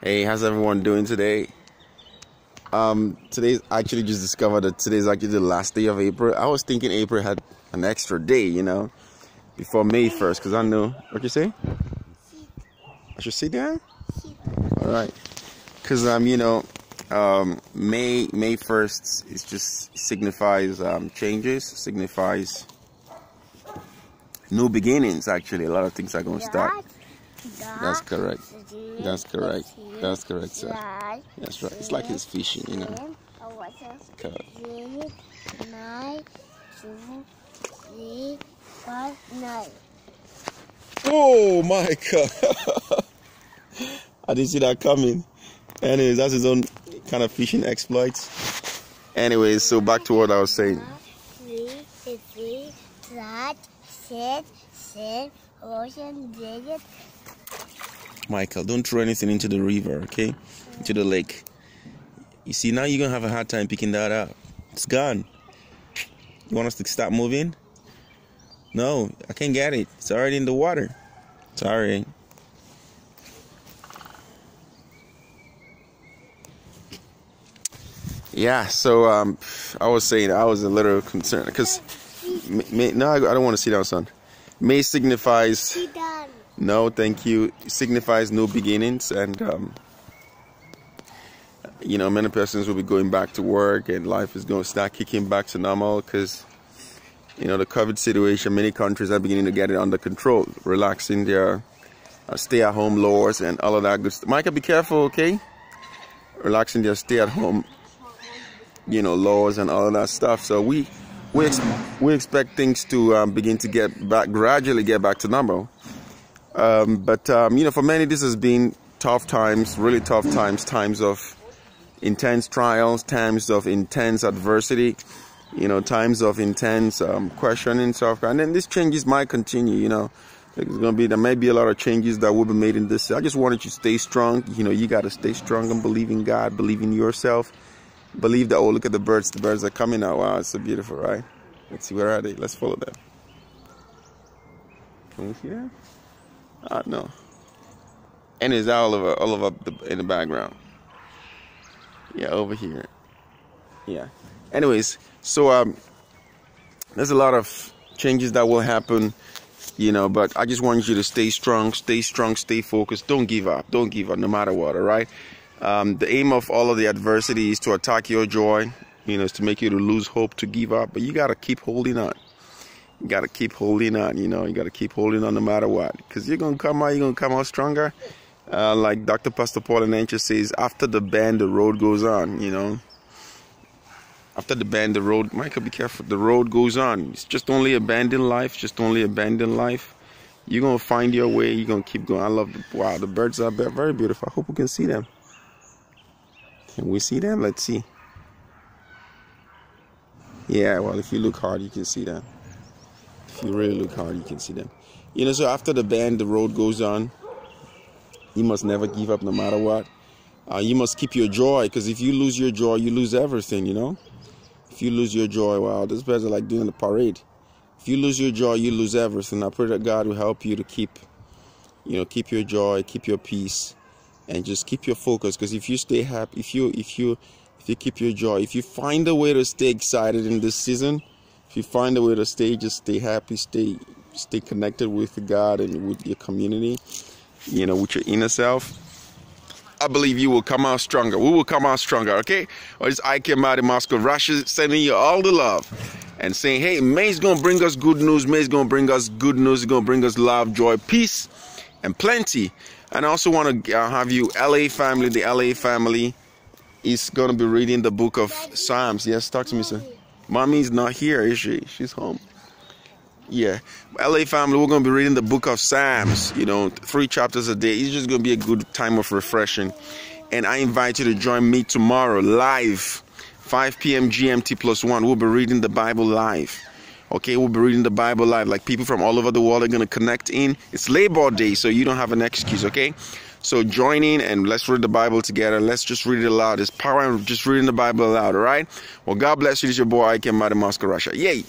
Hey, how's everyone doing today? Um, today's actually just discovered that today's actually the last day of April. I was thinking April had an extra day, you know, before May 1st, because I know. What you say? I should sit down? All right. Because, um, you know, um, May May 1st is just signifies um, changes, signifies new beginnings, actually. A lot of things are going to start. That's correct. That's correct. That's correct, sir. That's right. It's like he's fishing, you know. Correct. Nine, two, three, five, nine. Oh my god. I didn't see that coming. Anyways, that's his own kind of fishing exploits. Anyways, so back to what I was saying. Three, Michael, don't throw anything into the river, okay? Into the lake. You see, now you're gonna have a hard time picking that up. It's gone. You want us to stop moving? No, I can't get it. It's already in the water. Sorry. Yeah, so um, I was saying I was a little concerned because no, I don't want to sit down, son. May signifies. No, thank you. Signifies new beginnings, and um, you know, many persons will be going back to work, and life is going to start kicking back to normal because you know the COVID situation. Many countries are beginning to get it under control, relaxing their uh, stay-at-home laws and all of that good stuff. Micah, be careful, okay? Relaxing their stay-at-home, you know, laws and all of that stuff. So we we ex- we expect things to um, begin to get back gradually get back to normal. Um, but um, you know, for many, this has been tough times, really tough times, times of intense trials, times of intense adversity, you know, times of intense um, questioning stuff. And then these changes might continue. You know, there's gonna be there may be a lot of changes that will be made in this. I just wanted you to stay strong. You know, you got to stay strong and believe in God, believe in yourself, believe that. Oh, look at the birds! The birds are coming out. Wow, it's so beautiful, right? Let's see where are they. Let's follow them. Can we see them? Uh, know. And it's all over, all over the, in the background. Yeah, over here. Yeah. Anyways, so um, there's a lot of changes that will happen, you know. But I just want you to stay strong, stay strong, stay focused. Don't give up. Don't give up, no matter what. All right. Um, the aim of all of the adversity is to attack your joy. You know, is to make you to lose hope, to give up. But you gotta keep holding on. You gotta keep holding on. You know, you gotta keep holding on no matter what, because you're gonna come out. You're gonna come out stronger. Uh, like Dr. Pastor Paul Enenche says, after the bend, the road goes on. You know, after the bend, the road. Michael, be careful. The road goes on. It's just only a bend in life. Just only a bend in life. You're gonna find your way. You're gonna keep going. I love. The, wow, the birds are very beautiful. I hope we can see them. Can we see them? Let's see. Yeah, well, if you look hard, you can see them. If you really look hard, you can see them. You know, so after the bend, the road goes on. You must never give up no matter what. Uh, you must keep your joy because if you lose your joy, you lose everything, you know? If you lose your joy, wow, this are like doing a parade. If you lose your joy, you lose everything. I pray that God will help you to keep, you know, keep your joy, keep your peace, and just keep your focus. Because if you stay happy, if you, if you, if you keep your joy, if you find a way to stay excited in this season, if you find a way to stay, just stay happy, stay, stay connected with God and with your community, you know, with your inner self. I believe you will come out stronger. We will come out stronger, okay? Or it's Ike Amadi Moscow Russia sending you all the love and saying, hey, May's gonna bring us good news. May's gonna bring us good news. It's gonna bring us love, joy, peace, and plenty. And I also want to uh, have you, LA family, the LA family is gonna be reading the book of Psalms. Yes, talk to me, sir. Mommy's not here, is she? She's home. Yeah. LA family, we're going to be reading the book of Psalms, you know, three chapters a day. It's just going to be a good time of refreshing. And I invite you to join me tomorrow live, 5 p.m. GMT plus one. We'll be reading the Bible live. Okay, we'll be reading the Bible live. Like people from all over the world are going to connect in. It's Labor Day, so you don't have an excuse, okay? So join in and let's read the Bible together. Let's just read it aloud. There's power in just reading the Bible aloud, all right? Well, God bless you. This is your boy, Ike Amadi Moscow, Russia. Yay!